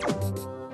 you